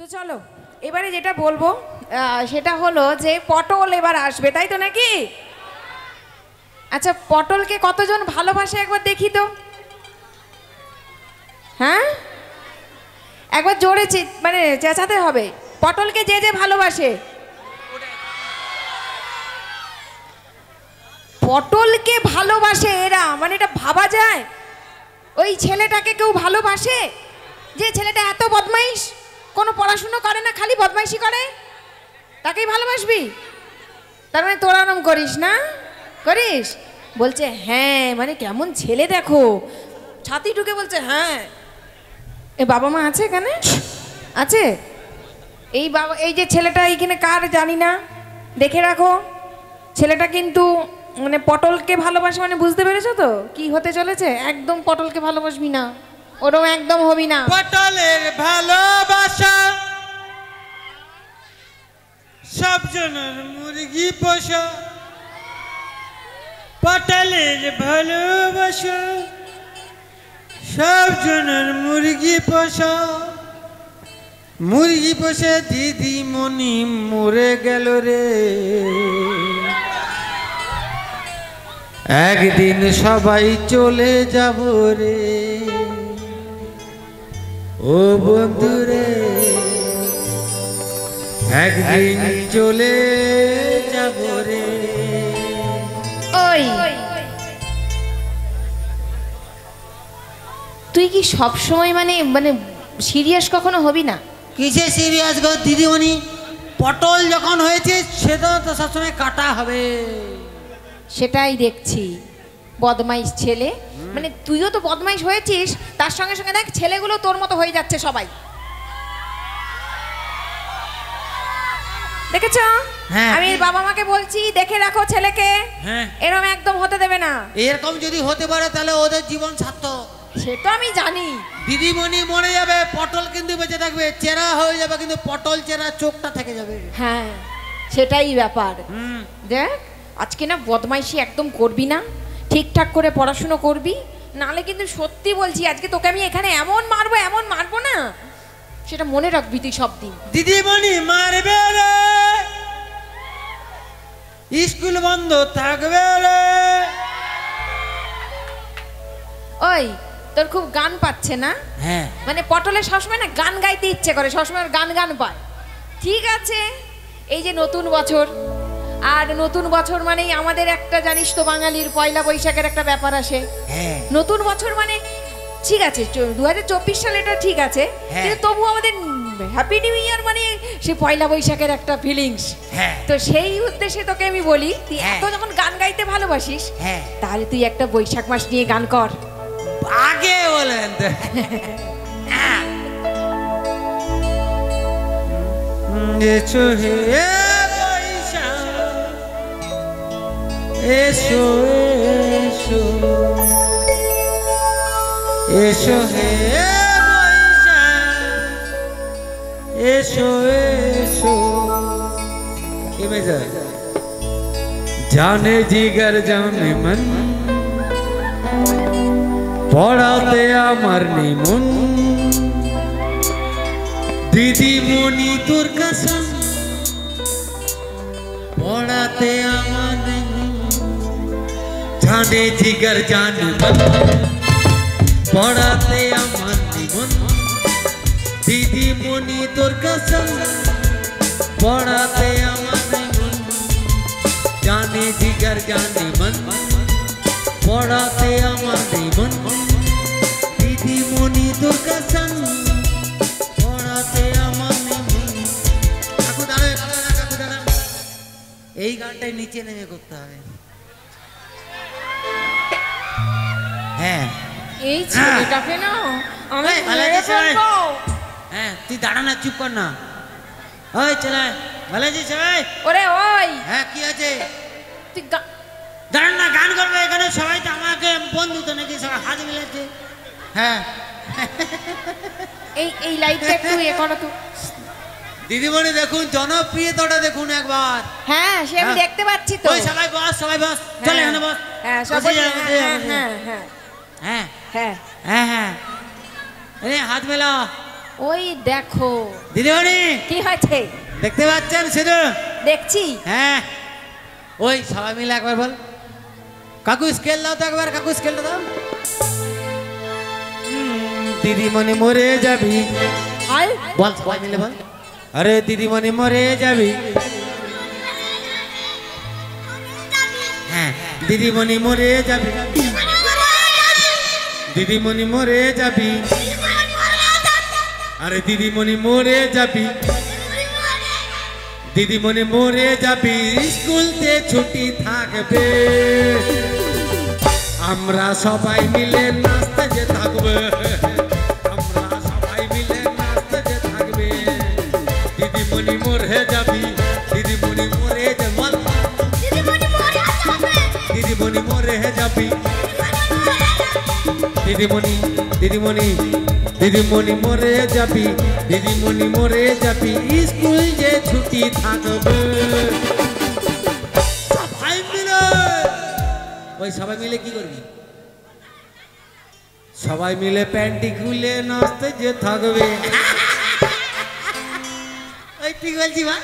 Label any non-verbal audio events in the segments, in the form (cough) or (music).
তো চলো, এবারে যেটা বলব সেটা হলো যে পটল এবার আসবে, তাই তো নাকি? আচ্ছা পটলকে কতজন ভালোবাসে একবার দেখি তো। হ্যাঁ? একবার জোরে মানে চেঁচাতে হবে, পটলকে যে যে ভালোবাসে। পটলকে ভালোবাসে এরা মানে এটা ভাবা যায়। ওই ছেলেটাকে কেউ ভালোবাসে? যে ছেলেটা এত বদমাইশ? কোনো পড়াশুনো করে না, খালি বদমাইশি করে? তাকেই ভালোবাসবি? তার মানে তোরা করিস না? করিস? বলছে হ্যাঁ মানে কেমন ছেলে দেখো। ছাতি ঢুকে বলছে হ্যাঁ। এ বাবা মা আছে এখানে? আছে? এই বাবা, এই যে ছেলেটা এইখানে কার জানি না। দেখে রাখো। ছেলেটা কিন্তু মানে পটলকে ভালোবাসে মানে বুঝতে পেরেছ তো? কি হতে চলেছে? একদম পটলকে ভালোবাসবি না। ওরম একদম হবি না। পটলের ভালোবাসা। সব জনের মুরগি পোষা। পটলের ভালোবাসা। সব জনের মুরগি পোষা। মুরগি পোষে দিদি মনি মরে গেল রে। একদিন সবাই চলে যাব রে। ও বন্ধুরে একদিন চলে যাব রে। ওই। তুই কি সব সময় মানে মানে সিরিয়াস কখনো হবি না? কিসে সিরিয়াস গো দিদিমণি? পটল যখন হয়েছে সেটা তো সবসময় কাটা হবে। সেটাই দেখছি। বদমাইশ ছেলে। মানে তুইও তো বদমাইশ হয়েছিস তার সঙ্গে সঙ্গে দেখ ছেলেগুলো তোর মতো হয়ে যাচ্ছে সবাই। দেখেছ? হ্যাঁ। আমি বাবা মাকে বলছি দেখে রাখো ছেলেকে। হ্যাঁ। এরম একদম হতে দেবে না। এরকম যদি হতে পারে তাহলে ওদের জীবন সার্থক। সে তো আমি জানি। দিদিমণি মরে যাবে পটল কিন্তু বেঁচে থাকবে চেরা হয়ে যাবে কিন্তু পটল চেরা চোখটা থেকে যাবে। হ্যাঁ সেটাই ব্যাপার। হুম। দেখ আজকে না বদমাইশি একদম করবি না। ঠিকঠাক করে পড়াশুনো করবি? নালে কিন্তু সত্যি বলছি আজকে তোকে আমি এখানে এমন মারবো এমন মারবো না। সেটা মনে রাখবি তুই সব দিন। দিদিমণি মারবে রে। স্কুল বন্ধ থাকবে রে। ওই তোর খুব গান পাচ্ছে না? হ্যাঁ। মানে পটলে সবসময় না গান গাইতে ইচ্ছে করে সবসময় গান গান পায়। ঠিক আছে এই যে নতুন বছর আর নতুন বছর মানেই আমাদের একটা জানিস তো বাঙালির পয়লা বৈশাখের একটা ব্যাপার আসে। হ্যাঁ। নতুন বছর মানে ঠিক আছে দু হাজার চব্বিশ সাল এটা ঠিক আছে হ্যাঁ। কিন্তু তবু আমাদের হ্যাপি নিউ ইয়ার মানে সে পয়লা বৈশাখের একটা ফিলিংস হ্যাঁ। তো সেই উদ্দেশ্যে তোকে আমি বলি তুই। এত যখন গান গাইতে ভালোবাসিস তাহলে তুই একটা বৈশাখ মাস নিয়ে গান কর। আগে বলেন তো। (laughs) এসো এসো। এসো হে এসো এসো। কি বেজা জানে জিগর জানে মন। পড়াতে আমার নিমন দিদিমণি তোর কাছে পড়াতে আমার জানে জিগর জানে মন পড়াতে আমার নিমন দিদিমণি তোর কাছে পড়াতে আমার নিমন জানে জিগর জানে মন পড়াতে আমার জীবন দিদিমণি তোর কাছে পড়াতে আমার জীবন কাকু দাঁড়াও কাকু দাঁড়াও, কাকু দাঁড়াও। এই গানটাই নিচে নেমে করতে হবে। হ্যাঁ। এই ছেলেটাকে না আমি? ফেলব। হ্যাঁ তুই দাঁড়া না চুপ কর না। ওই চলে ভালো আছিস সবাই ওরে ওই। হ্যাঁ কি আছে তুই দাঁড়ান না গান করবে এখানে সবাই তো আমাকে বন্ধু তো নাকি সবাই হাত মিলাচ্ছে। হ্যাঁ। এই এই লাইটটা একটু এ করো তো। দিদিমণি দেখুন জনপ্রিয়তাটা দেখুন একবার। হ্যাঁ সে আমি হ্যাঁ। দেখতে পাচ্ছি তো। সবাই বস সবাই বস চলে এখানে বস। হ্যাঁ সবাই হ্যাঁ হ্যাঁ, হ্যাঁ। হ্যাঁ। হ্যাঁ। হ্যাঁ হ্যাঁ। হাত মেলা ওই দেখো। দিদিমণি। কি হয়েছে? দেখতে পাচ্ছেন শুধু? দেখছি। হ্যাঁ। ওই সবাই মিলে একবার বল। কাকু স্কেল দাও তো একবার কাকু স্কেলটা দাও। দিদিমণি মরে যাবি। বল সবাই মিলে বল। আরে দিদিমণি মরে যাবি। হ্যাঁ দিদিমণি মরে যাবি। দিদিমণি মরে যাবি। আরে দিদিমণি মরে যাবি। দিদিমণি মরে যাবি। স্কুলতে ছুটি থাকবে। আমরা সবাই মিলে নাচতে যে থাকবে। আমরা সবাই মিলে নাচতে যে থাকবে। দিদিমণি মরে যাবি। দিদিমণি মরে যাবি। দিদিমণি মরে যাবি। দিদিমণি দিদিমণি দিদিমণি মরে যাবি দিদিমণি মরে যাবি স্কুল যে ছুটি থাকবে। সবাই মিলে ওই সবাই মিলে কি করবি? সবাই মিলে প্যান্টি খুলে নাচতে যে থাকবে। ওই ঠিক বলছি বা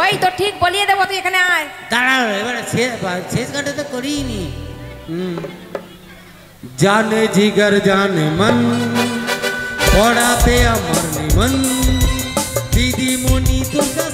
ওই তো ঠিক বলিয়ে দেবো তুই এখানে আয়। দাঁড়াও এবারে শেষ শেষ গানটা তো করিনি। হুম। জানে জিগর জানে মন পড়াতে আমার নিমন দিদিমণি দুর্গাসন পড়াতে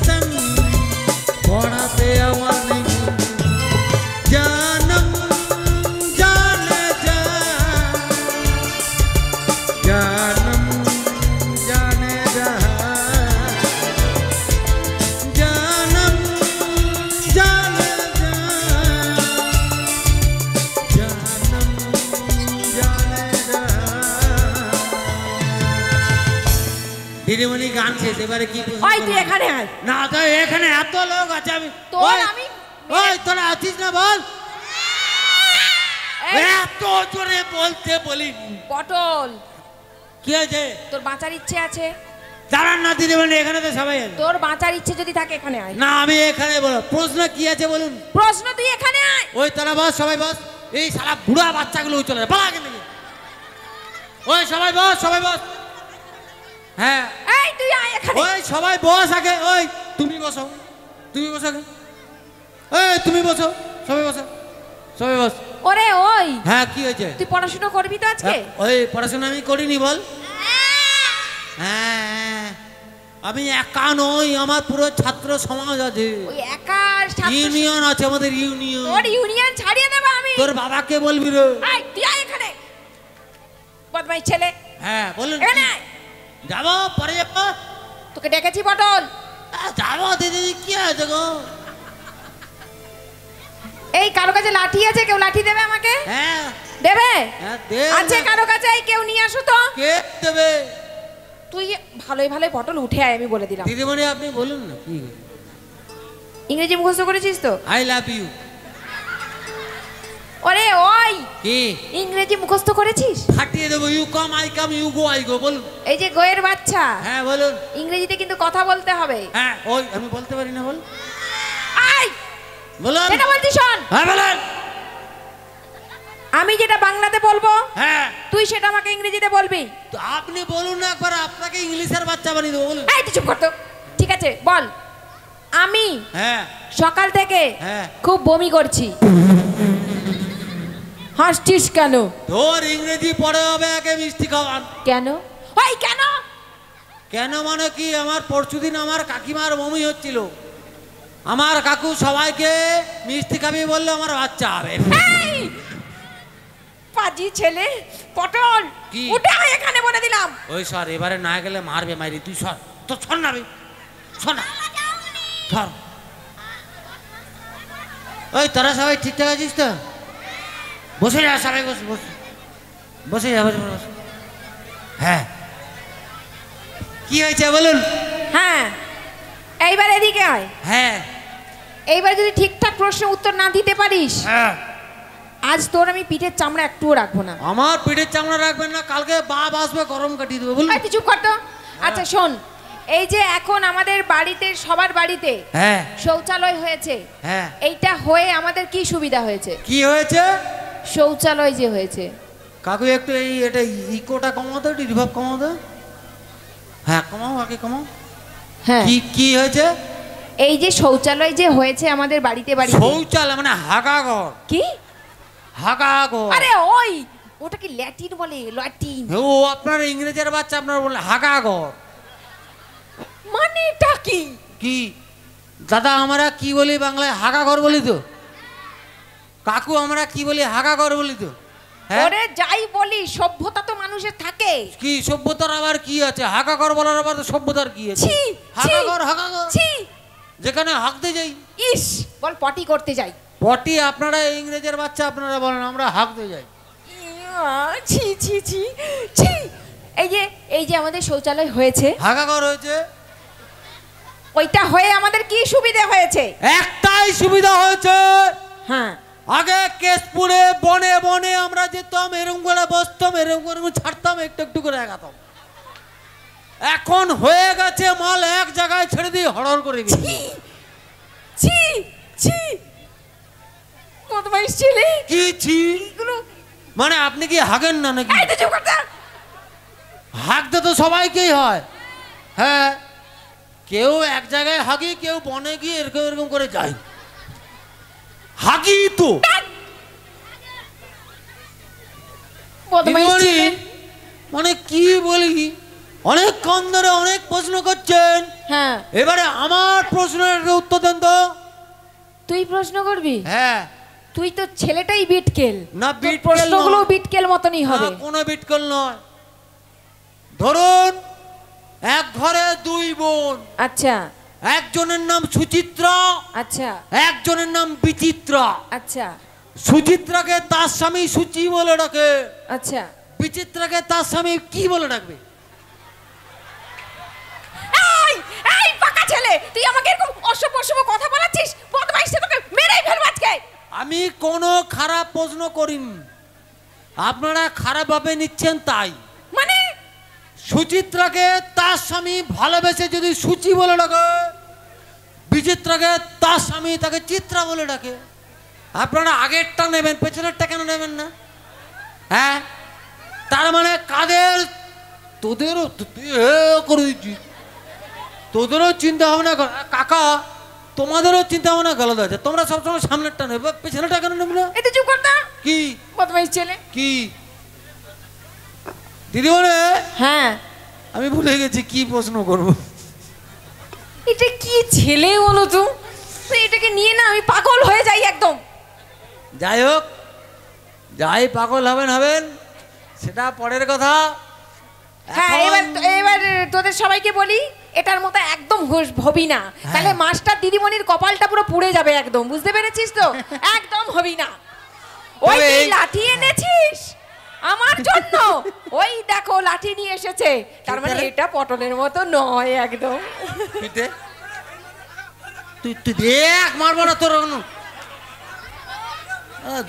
ওই তুই এখানে আয়। না তো এখানে এত লোক আছে আমি তোর আমি ওই তোরা আছিস না বল। এত জোরে বলতে বলি পটল। কি আছে তোর বাঁচার ইচ্ছে আছে? দাঁড়ান না দিদিমণি এখানে তো সবাই আছে। তোর বাঁচার ইচ্ছে যদি থাকে এখানে আয়। না আমি এখানে বলো প্রশ্ন কি আছে বলুন? প্রশ্ন তুই এখানে আয়। ওই তারা বস সবাই বস। এই সারা বুড়া বাচ্চাগুলো চলে যায় পালা ওই সবাই বস সবাই বস। হ্যাঁ। এই তুই আয় এখানে। ওই সবাই বস আগে। ওই তুমি বসো। তুমি বসো আগে। এই তুমি বসো। সবাই বসো। সবাই বস। ওরে ওই। হ্যাঁ কি হয়েছে? তুই পড়াশোনা করবি তো আজকে? হ্যাঁ, ওই পড়াশোনা আমি করিনি বল। হ্যাঁ। আমি একা নই আমার পুরো ছাত্র সমাজ আছে। ওই ইউনিয়ন আছে আমাদের ইউনিয়ন। তোর ইউনিয়ন ছাড়িয়ে দেবো আমি। তোর বাবাকে বলবি রে। এই তুই আয় এখানে। বদমাই ছেলে। হ্যাঁ বলুন। এখানে যাব পরে যাব। তোকে ডেকেছি পটল। যাব দিদি কি আছে গো? এই কারও কাছে লাঠি আছে? কেউ লাঠি দেবে আমাকে? হ্যাঁ। দেবে? হ্যাঁ দে আছে কারও কাছে? এই কেউ নিয়ে আসো তো। কে দেবে? তুই ভালোই ভালোই পটল উঠে আয় আমি বলে দিলাম। দিদিমণি আপনি বলুন না কি? ইংরেজি মুখস্থ করেছিস তো? আই লাভ ইউ ওরে ওই! কি? ইংরেজি মুখস্থ করেছিস? ফাটিয়ে দেবো you come I come you go I go বলুন। এই যে গোয়ের বাচ্চা। হ্যাঁ বলুন। ইংরেজিতে কিন্তু কথা বলতে হবে। হ্যাঁ ওই আমি বলতে পারি না বল আই! বলুন। যেটা বলছি শোন। হ্যাঁ বলুন। আমি যেটা বাংলাতে বলব হ্যাঁ। তুই সেটা আমাকে ইংরেজিতে বলবি। তো আপনি বলুন না একবার আপনাকে ইংলিশের বাচ্চা বানিয়ে দেবো বলুন। এই তুই চুপ কর তো। ঠিক আছে বল। আমি হ্যাঁ। সকাল থেকে হ্যাঁ। খুব বমি করছি। হাসছিস কেন? তোর ইংরেজি পড়ে হবে আগে মিষ্টি খাওয়ান। কেন? ওই কেন? কেন মানে কি? আমার পরশুদিন আমার কাকিমার বমি হচ্ছিল। আমার কাকু সবাইকে মিষ্টি খাবি বললে আমার বাচ্চা হবে। পাজি ছেলে পটল কি? উঠে আয় এখানে বলে দিলাম। ওই সর এবারে না গেলে মারবে মারি তুই সর। তো সর না বে সর না। সর। ওই তোরা সবাই ঠিকঠাক আছিস তো? বসে যা সবাই বস বস। বসে যা বসে বস হ্যাঁ। কি হয়েছে বলুন? হ্যাঁ। এইবার এদিকে আয়। হ্যাঁ। এইবার যদি ঠিকঠাক প্রশ্নের উত্তর না দিতে পারিস হ্যাঁ। আজ তোর আমি পিঠের চামড়া একটুও রাখব না। আমার পিঠের চামড়া রাখবেন না কালকে বাপ আসবে গরম কাটিয়ে দেবে বলুন। তুই চুপ কর তো। আচ্ছা শোন। এই যে এখন আমাদের বাড়িতে সবার বাড়িতে হ্যাঁ। শৌচালয় হয়েছে হ্যাঁ। এইটা হয়ে আমাদের কি সুবিধা হয়েছে? কি হয়েছে? শৌচালয় যে হয়েছে। কাকু একটু এই এটা ইকোটা কমাতো রিভাব কমাতো হ্যাঁ কমাও আগে কমাও। হ্যাঁ। কি কি হয়েছে? এই যে শৌচালয় যে হয়েছে আমাদের বাড়িতে বাড়িতে। শৌচালয় মানে হাগাঘর কি? হাগাঘর আরে ওই ওটা কি ল্যাটিন বলে? ল্যাটিন ও আপনার ইংরেজের বাচ্চা আপনার বলে হাগাঘর মানেটা কি? কি? দাদা আমরা কি বলি বাংলায়? হাগাঘর বলি তো? কাকু আমরা কি বলি? হাগাঘর বলি তো। হ্যাঁ? ওরে যাই বলি সভ্যতা তো মানুষের থাকে। কি সভ্যতার আবার কি আছে? হাগাঘর বলার আবার সভ্যতার কি আছে? হাগাঘর ছি যেখানে হাঁকতে যাই। ইস বল পটি করতে যাই। পটি আপনারা ইংরেজের বাচ্চা আপনারা বলেন আমরা হাঁকতে যাই। ছি ছি ছি ছি। এই যে এই যে আমাদের শৌচালয় হয়েছে। হাগাঘর হয়েছে? ওইটা হয়ে আমাদের কি সুবিধে হয়েছে? একটাই সুবিধা হয়েছে। হ্যাঁ। আগে কেশপুরে বনে বনে আমরা যেতাম এরকম করে বসতাম এরকম করে ছাড়তাম একটু একটু করে এগাতাম এখন হয়ে গেছে মাল এক জায়গায় ছেড়ে দিয়ে হড়র করে দিই ছি ছি ছি। বদমাইশ ছেলে। কি ছি? মানে আপনি কি হাগেন না নাকি? হাগতে তো সবাইকেই হয়। হ্যাঁ কেউ এক জায়গায় হাগি কেউ বনে গিয়ে এরকম এরকম করে যায়। হাগি তো বদমাইশ মানে কি বলি? অনেক কম ধরে অনেক প্রশ্ন করছেন। হ্যাঁ। এবারে আমার প্রশ্নের উত্তর দেন তো। তুই প্রশ্ন করবি? হ্যাঁ। তুই তো ছেলেটাই বিটকেল। না, বিটকেল প্রশ্নগুলো। বিটকেল মতনই হবে। কোনো বিটকেল নয়। ধরুন এক ঘরে দুই বোন। আচ্ছা। একজনের নাম সুচিত্রা আচ্ছা। একজনের নাম বিচিত্রা। আচ্ছা। সুচিত্রাকে তার স্বামী সুচি বলে ডাকে। আচ্ছা। বিচিত্রাকে তার স্বামী কি বলে ডাকবে? এই পাকা ছেলে তুই আমাকে এরকম অসভ্য অসভ্য কথা বলাচ্ছিস? বদমাইশ তোকে মেরেই ফেলব আজকে। আমি কোনো খারাপ প্রশ্ন করিনি। আপনারা খারাপভাবে নিচ্ছেন তাই। মানে? সুচিত্রাকে তার স্বামী ভালোবেসে যদি সুচি বলে ডাকে বিচিত্রাকে তার স্বামী তাকে চিত্রা বলে ডাকে। আপনারা আগেরটা নেবেন পেছনেরটা কেন নেবেন না? হ্যাঁ? তার মানে কাদের? তোদেরও করে দিচ্ছি। তোদেরও চিন্তা ভাবনা কর কাকা তোমাদেরও চিন্তা ভাবনা গেলাদ আছে। তোমরা সবসময় সামনেরটা নেবে। পেছনেরটা কেন নেবে না? তো চুপ কর না কি? বদমাইশ ছেলে। কি? দিদি বলে হ্যাঁ। আমি ভুলে গেছি কি প্রশ্ন করব? এটা কি ছেলে বলো তো? এটাকে নিয়ে না আমি পাগল হয়ে যাই একদম। যাই হোক যাই পাগল হবেন হবেন সেটা পরের কথা। হ্যাঁ এবার এবার তোদের সবাইকে বলি এটার মতো একদম হবি না। তাহলে মাস্টার দিদিমণির কপালটা পুরো পুড়ে যাবে একদম বুঝতে পেরেছিস তো? একদম হবি না। ওই লাঠি এনেছিস? আমার জন্য। ওই দেখো লাঠি নিয়ে এসেছে। তার মানে এটা পটলের মতো নয় একদম। তুই তুই দেখ মারবো না তোর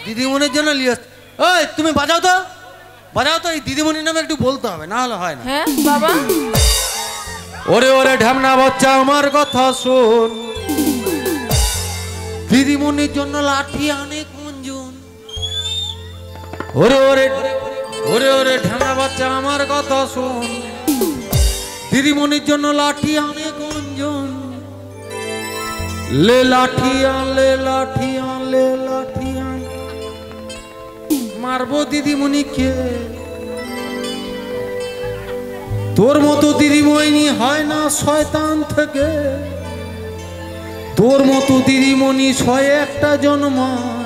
দিদিমণির জন্য লিয়াস ওই তুমি বাজাও তো। বাজাও তো এই দিদিমণির নামে একটু বলতে হবে না হলে হয় না। হ্যাঁ বাবা। ওরে ওরে ঢামনা বাচ্চা আমার কথা শোন। দিদিমণির জন্য লাঠি কুঞ্জুন ওরে ওরে ওরে ওরে ঢামনা বাচ্চা, আমার কথা শোন। দিদিমণির জন্য লাঠি আনে কুঞ্জুন লে লাঠি আন লে লাঠি আন লে লাঠি আন। মারবো দিদিমণিকে। তোর মতো দিদিমণি হয় না শয়তান থেকে। তোর মতো দিদিমণি ছয় একটা জন্মায়।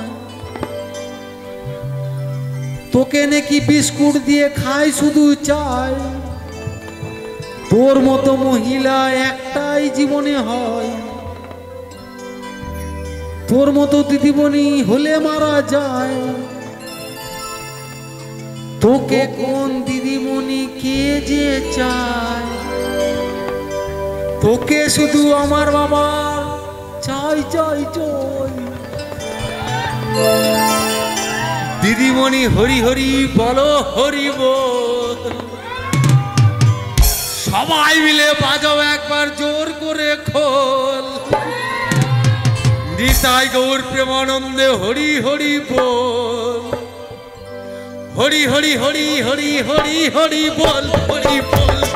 তোকে নাকি বিস্কুট দিয়ে খাই শুধু চাই। তোর মতো মহিলা একটাই জীবনে হয়। তোর মতো দিদিমণি হলে মারা যায়। তোকে কোন দিদিমণি কে যে চায়? তোকে শুধু আমার বাবা চাই চাই চাই। দিদিমণি হরি হরি বলো, হরি সবাই মিলে বাজাও একবার জোর করে খোল। নিতাই গৌর প্রেমানন্দে হরি হরি বল। হরি হরি হরি হরি হরি হরি বল হরি বল।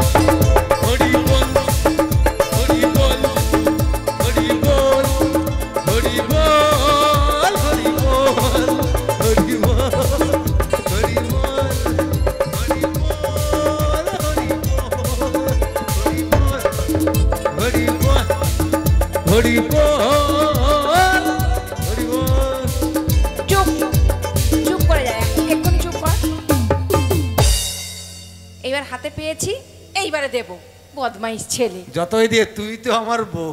বদমাইশ ছেলে। যতই দিয়ে তুই তো আমার বউ।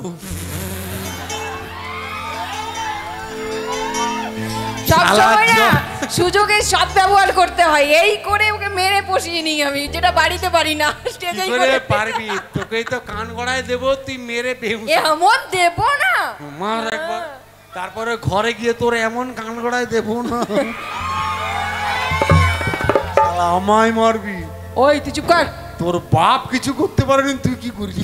সব না সুযোগের সৎ ব্যবহার করতে হয়। এই করে ওকে মেরে পশিয়ে নিই আমি যেটা বাড়িতে পারি না স্টেজেই করে করে। পারবি? তোকেই তো কান গড়ায় দেবো তুই মেরে বেহুশ। এমন দেব না। মার একবার। তারপরে ঘরে গিয়ে তোর এমন কান গড়ায় দেবো না। (laughs) আমায় মারবি। ওই তুই চুপ কর। তোর বাপ কিছু করতে পারেনি তুই কি করবি